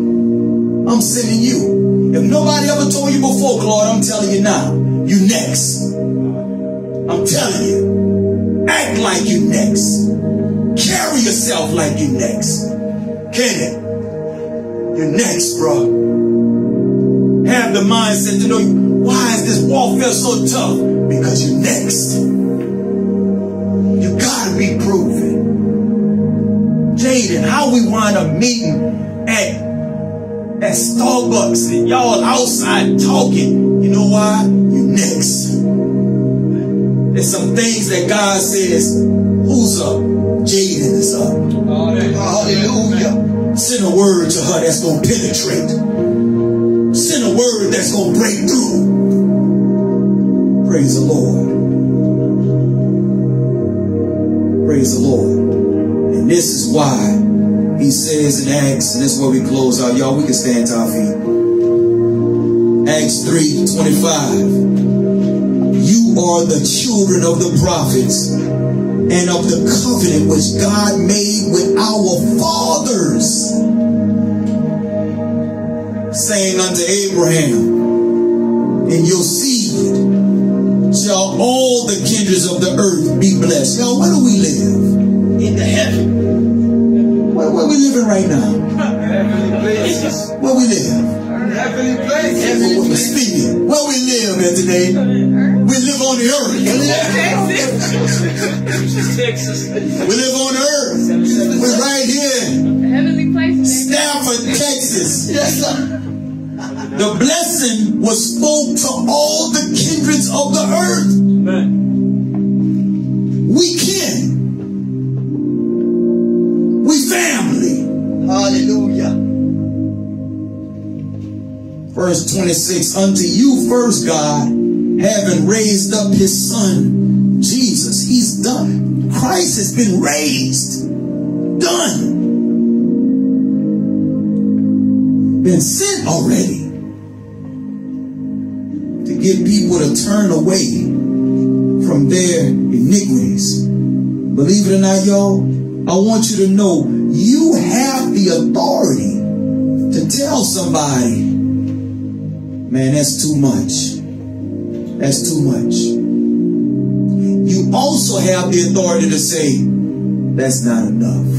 I'm sending you. If nobody ever told you before, Claude, I'm telling you now. You next. I'm telling you. Act like you next. Carry yourself like you next. Kenneth, you're next, bro. Have the mindset to know why is this warfare so tough? Because you're next. You gotta be proven. Jaden, how we wind up meeting at at Starbucks and y'all outside talking. You know why? You next. There's some things that God says, who's up? Jaden is up. Hallelujah. Send a word to her that's going to penetrate. Send a word that's going to break through. Praise the Lord. Praise the Lord. And this is why he says in Acts, and this is where we close out. Y'all, we can stand to our feet. Acts 3 25. You are the children of the prophets and of the covenant which God made with our fathers, saying unto Abraham, In your seed shall all the kindreds of the earth be blessed. Y'all, where do we live? Right now? Heavenly places. Where we live? Heavenly places. Heavenly Speaking. Where we live here today? We live on the earth. Texas. We live on earth. We're right here. Heavenly places. Stafford, Texas. Yes, sir. The blessing was spoke to all the 26, unto you first, God, having raised up his son, Jesus. He's done. Christ has been raised. Done. Been sent already. To get people to turn away from their iniquities. Believe it or not, y'all, I want you to know you have the authority to tell somebody Man, that's too much. That's too much. You also have the authority to say, that's not enough.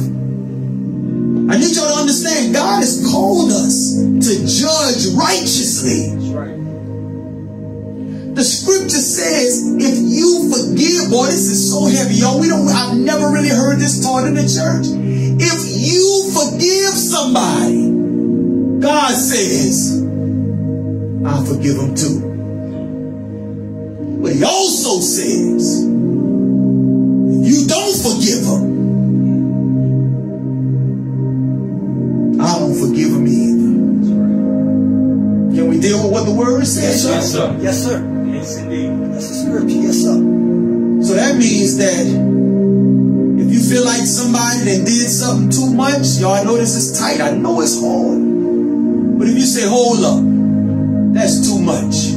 I need y'all to understand God has called us to judge righteously. The scripture says, if you forgive, boy, this is so heavy, y'all. We don't, I've never really heard this taught in the church. If you forgive somebody, God says, I'll forgive them too. But he also says, if you don't forgive them, I don't forgive them either. Can we deal with what the word says? Yes, sir. Yes, sir. Yes, indeed. That's the scripture. Yes, sir. So that means that if you feel like somebody that did something too much, y'all I know this is tight. I know it's hard. But if you say, hold up, that's too much.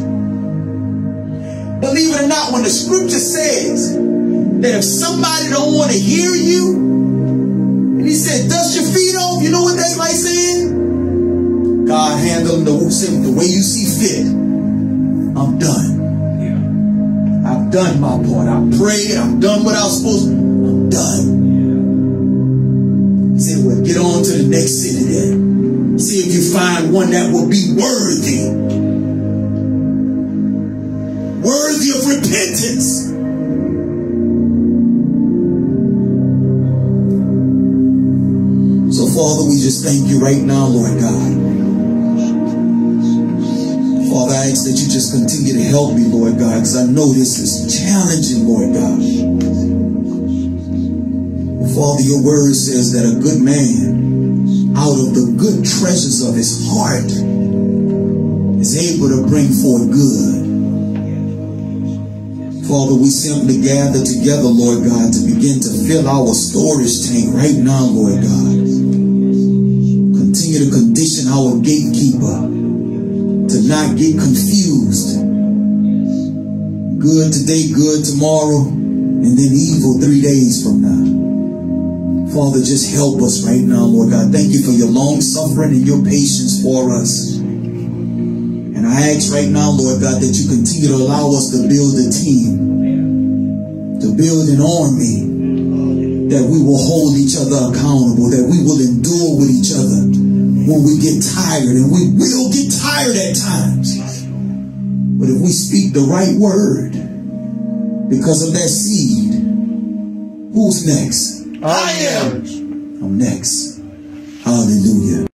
Believe it or not, when the scripture says that if somebody don't want to hear you, and he said, dust your feet off, you know what that's like saying? God handle them the, the way you see fit. I'm done. Yeah. I've done my part. I prayed. I've done what I was supposed to. I'm done. He said, well, get on to the next city then. See if you find one that will be worthy. Repentance. So, Father, we just thank you right now, Lord God. Father, I ask that you just continue to help me, Lord God, because I know this is challenging, Lord God. Father, your word says that a good man, out of the good treasures of his heart, is able to bring forth good. Father, we simply gather together, Lord God, to begin to fill our storage tank right now, Lord God. Continue to condition our gatekeeper to not get confused. Good today, good tomorrow, and then evil three days from now. Father, just help us right now, Lord God. Thank you for your long suffering and your patience for us. I ask right now, Lord God, that you continue to allow us to build a team, to build an army, that we will hold each other accountable, that we will endure with each other when we get tired, and we will get tired at times. But if we speak the right word because of that seed, who's next? I am. I'm next. Hallelujah.